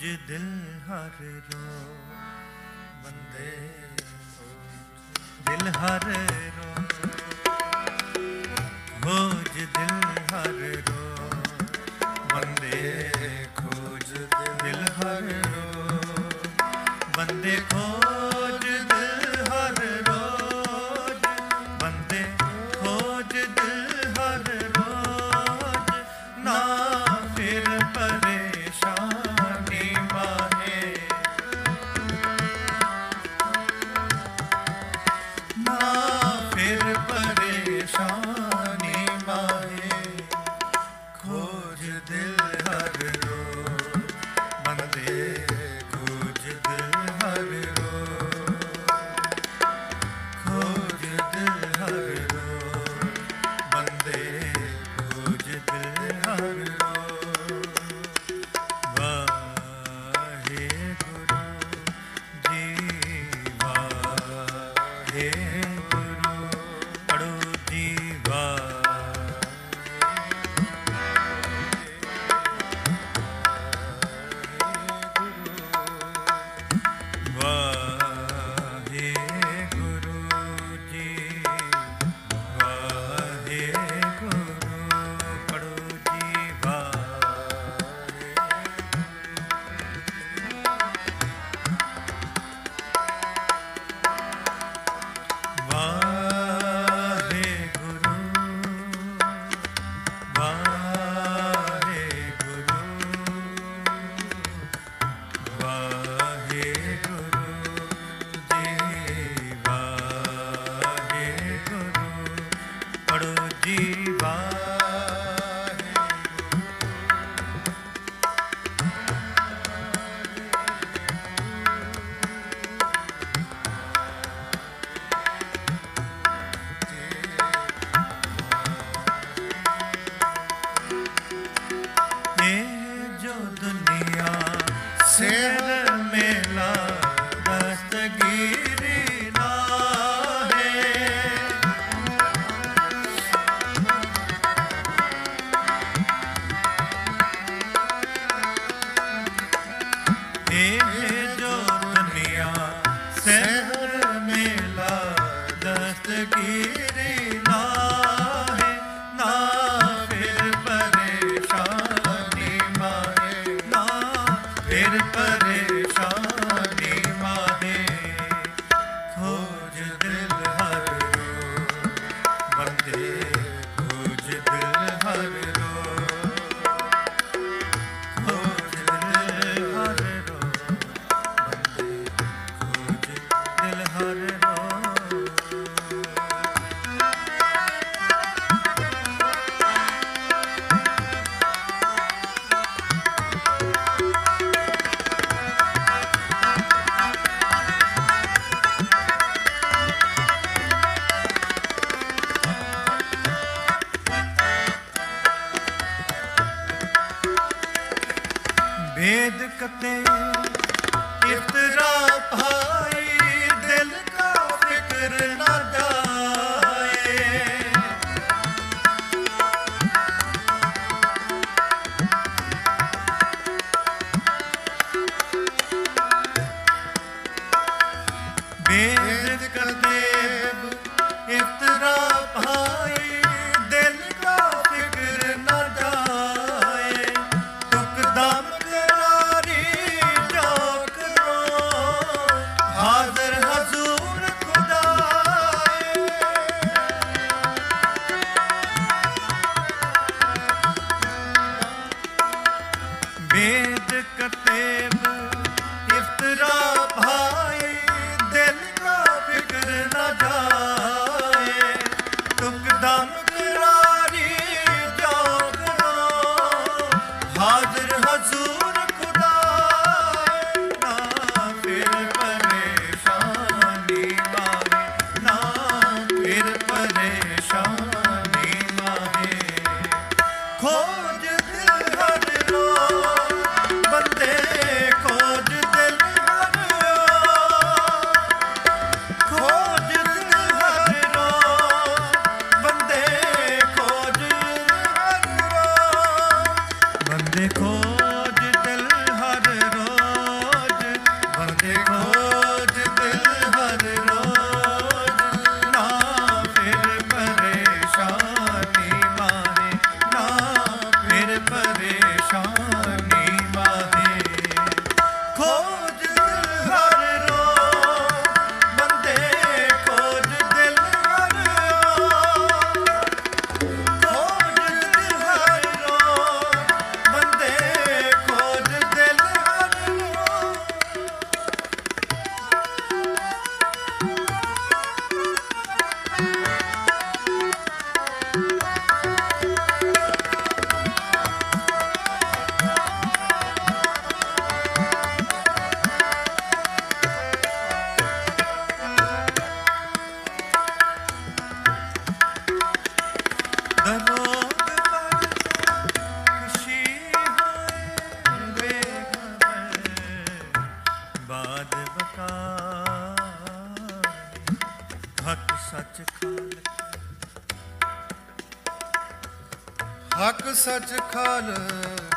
तुझ दिल हर रो बंदे दिल हर रो। खोज दिल हर रो बंदे खोज दिल हर रो। बंदे खोज ਹੱਕ ਸੱਚ ਖਾਲਕ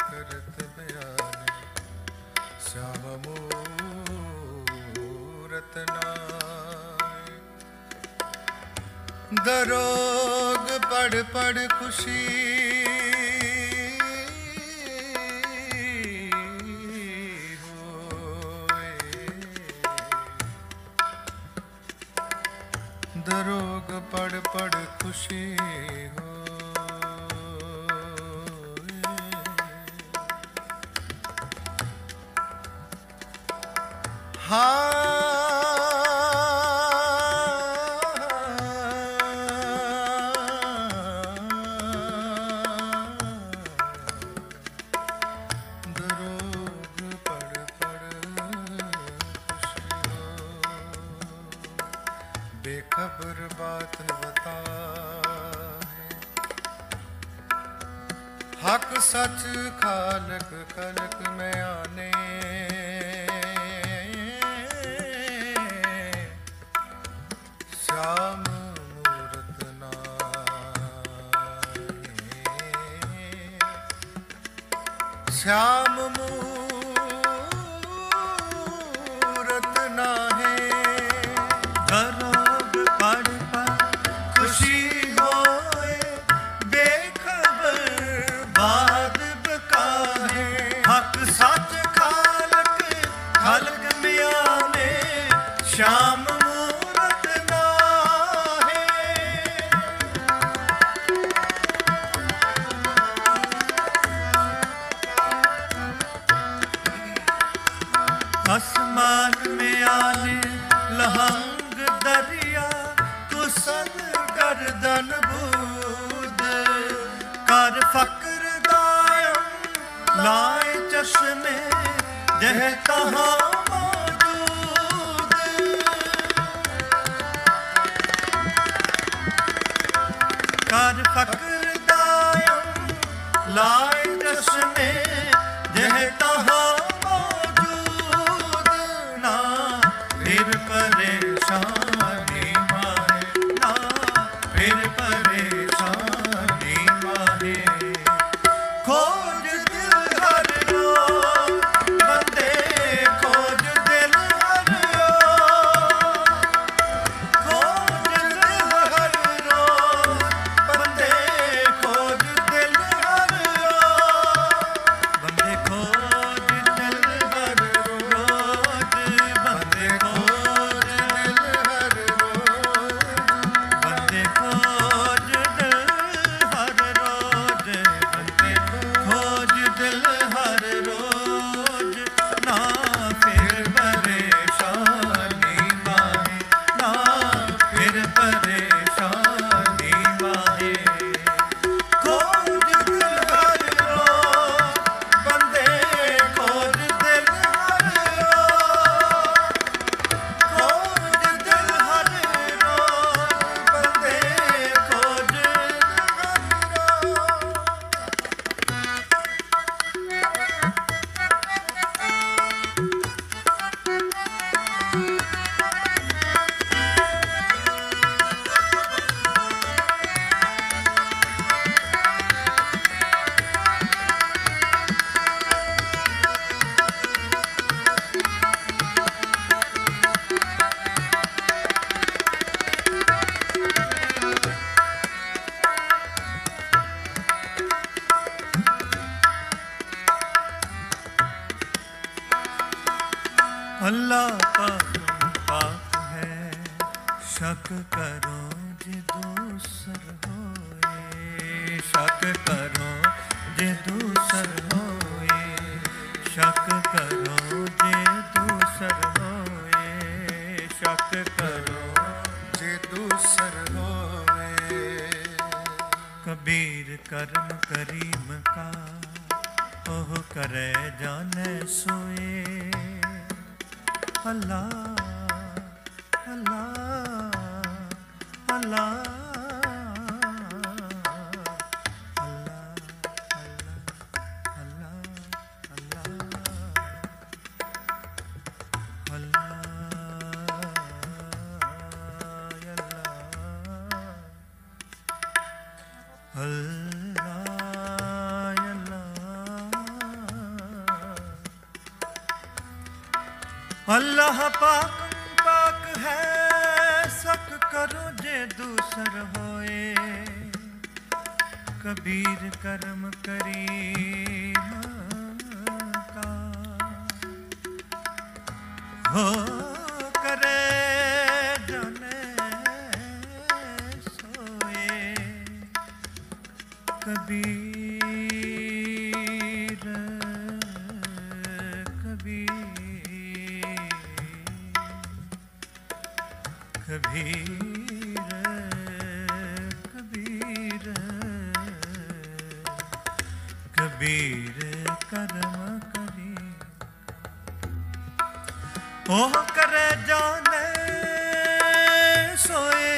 ਕਰਤ ਬਿਆਨ ਸ਼ਾਮ ਮੂਰਤ ਨਾਏ ਦਰੋਗ ਪੜ ਪੜ ਖੁਸ਼ੀ খুশি ਸ਼ਾਮ ਮੂਰਤ ਨਾਏ ਸ਼ਾਮ ਮੂਰਤ ਨਾਹੇ। ਦਰੋਗ ਪੜ ਪੜ ਖੁਸ਼ੀ ਹੋਏ, ਬੇਖਬਰ ਬਾਦ ਬਕਾਹੇ। ਹਕ ਸੱਚ ਖਾਲਕ ਖਾਲਕ ਮਿਆਨੇ। ਸ਼ਾਮ कहा शक करो जे दूसर होए, शक करो जे दूसर होए, शक करो जे दूसर होए, शक करो जे दूसर होए। कबीर कर्म करीम का, ओह करे जाने सोए। अल्लाह ਅੱਲਾਹ ਪਾਕ ਪਾਕ ਹੈ ਸਕ ਕਰੋ ਜੇ ਦੂਸਰ ਹੋਏ ਕਬੀਰ ਕਰਮ ਕਰੀ ਕਾ ਹੋ कबीर कबीर कबीर कबीर कबीर कर्म करी। ओह करे जाने सोए